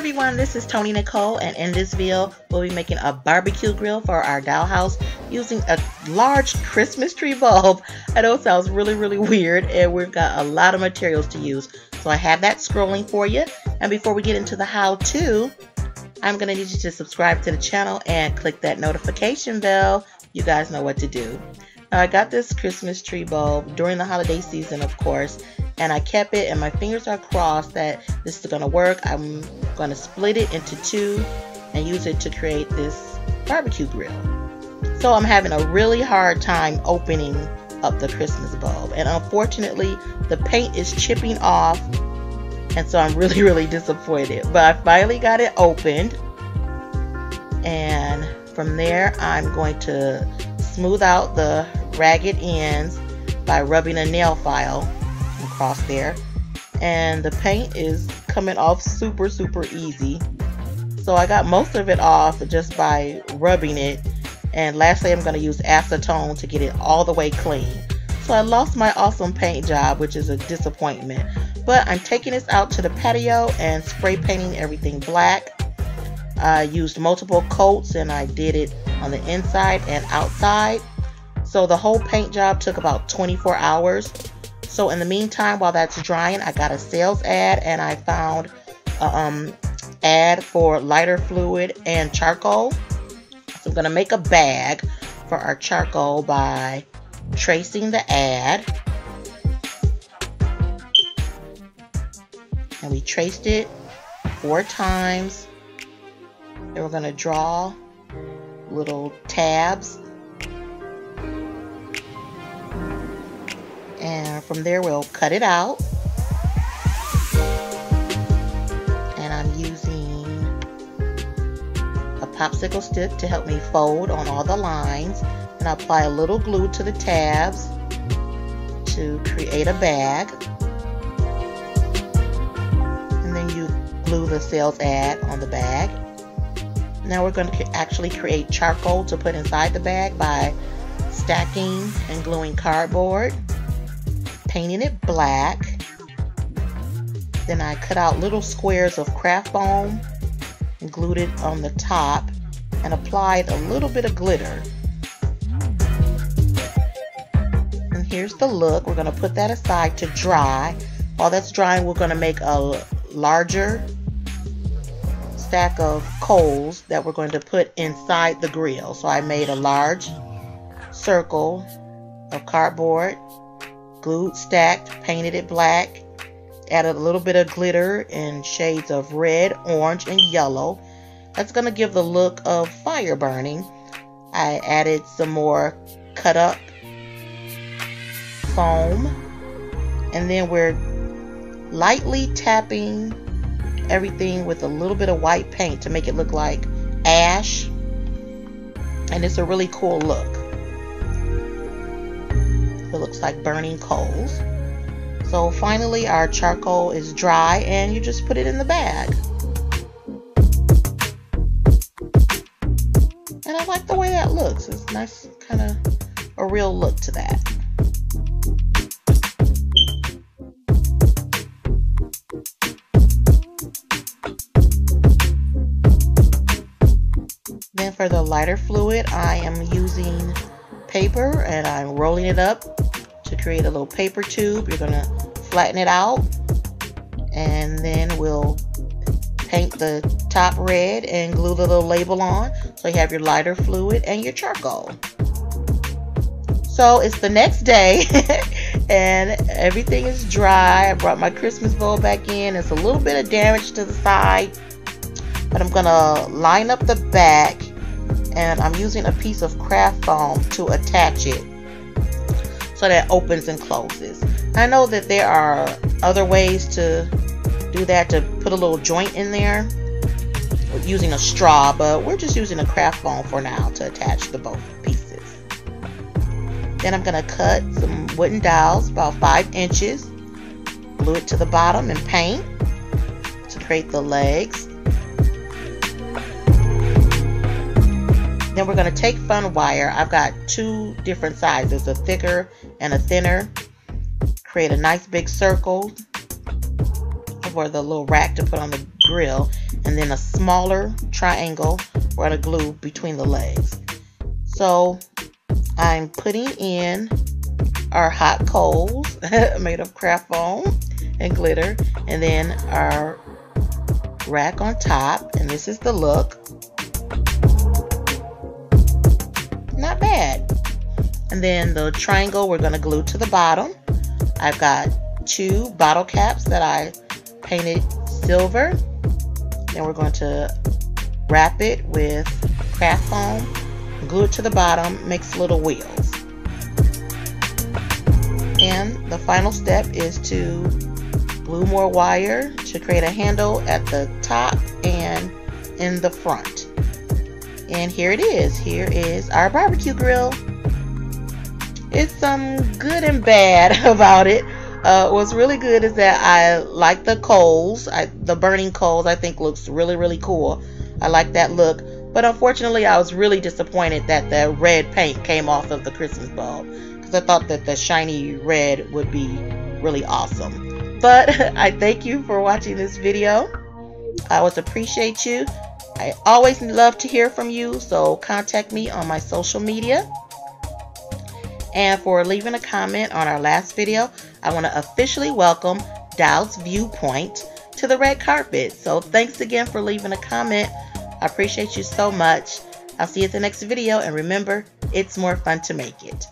Everyone, this is Toni Nicole and in this video we'll be making a barbecue grill for our dollhouse using a large Christmas tree bulb. I know it sounds really really weird and we've got a lot of materials to use. So I have that scrolling for you and before we get into the how-to I'm going to need you to subscribe to the channel and click that notification bell. You guys know what to do. Now I got this Christmas tree bulb during the holiday season of course and I kept it and my fingers are crossed that this is to work. I'm to split it into two and use it to create this barbecue grill. So I'm having a really hard time opening up the Christmas bulb and unfortunately the paint is chipping off and so I'm really really disappointed but I finally got it opened and from there I'm going to smooth out the ragged ends by rubbing a nail file across there. And the paint is coming off super super easy. So I got most of it off just by rubbing it. And lastly I'm going to use acetone to get it all the way clean. So I lost my awesome paint job which is a disappointment. But I'm taking this out to the patio and spray painting everything black. I used multiple coats and I did it on the inside and outside. So the whole paint job took about 24 hours so in the meantime, while that's drying, I got a sales ad and I found a um, ad for lighter fluid and charcoal. So I'm going to make a bag for our charcoal by tracing the ad. And we traced it four times. Then we're going to draw little tabs from there we'll cut it out. And I'm using a popsicle stick to help me fold on all the lines. And I apply a little glue to the tabs to create a bag. And then you glue the sales ad on the bag. Now we're going to actually create charcoal to put inside the bag by stacking and gluing cardboard painting it black. Then I cut out little squares of craft foam and glued it on the top and applied a little bit of glitter. And here's the look. We're going to put that aside to dry. While that's drying, we're going to make a larger stack of coals that we're going to put inside the grill. So I made a large circle of cardboard glued, stacked, painted it black, added a little bit of glitter in shades of red, orange, and yellow. That's going to give the look of fire burning. I added some more cut up foam and then we're lightly tapping everything with a little bit of white paint to make it look like ash and it's a really cool look it looks like burning coals. So finally our charcoal is dry and you just put it in the bag. And I like the way that looks. It's nice, kind of a real look to that. Then for the lighter fluid, I am using paper and I'm rolling it up to create a little paper tube. You're going to flatten it out and then we'll paint the top red and glue the little label on so you have your lighter fluid and your charcoal. So it's the next day and everything is dry. I brought my Christmas bowl back in. It's a little bit of damage to the side but I'm gonna line up the back and I'm using a piece of craft foam to attach it so that opens and closes. I know that there are other ways to do that to put a little joint in there using a straw, but we're just using a craft foam for now to attach the both pieces. Then I'm going to cut some wooden dowels about 5 inches, glue it to the bottom and paint to create the legs. Then we're going to take fun wire. I've got two different sizes, a thicker and a thinner. Create a nice big circle for the little rack to put on the grill and then a smaller triangle we're going to glue between the legs. So I'm putting in our hot coals made of craft foam and glitter and then our rack on top and this is the look. And then the triangle we're going to glue to the bottom. I've got two bottle caps that I painted silver. Then we're going to wrap it with craft foam, glue it to the bottom, makes little wheels. And the final step is to glue more wire to create a handle at the top and in the front. And here it is. Here is our barbecue grill. It's some good and bad about it. Uh, what's really good is that I like the coals. I, the burning coals I think looks really, really cool. I like that look. But unfortunately, I was really disappointed that the red paint came off of the Christmas bulb. Because I thought that the shiny red would be really awesome. But I thank you for watching this video. I always appreciate you. I always love to hear from you. So contact me on my social media and for leaving a comment on our last video. I want to officially welcome Dow's Viewpoint to the red carpet. So thanks again for leaving a comment. I appreciate you so much. I'll see you at the next video and remember, it's more fun to make it.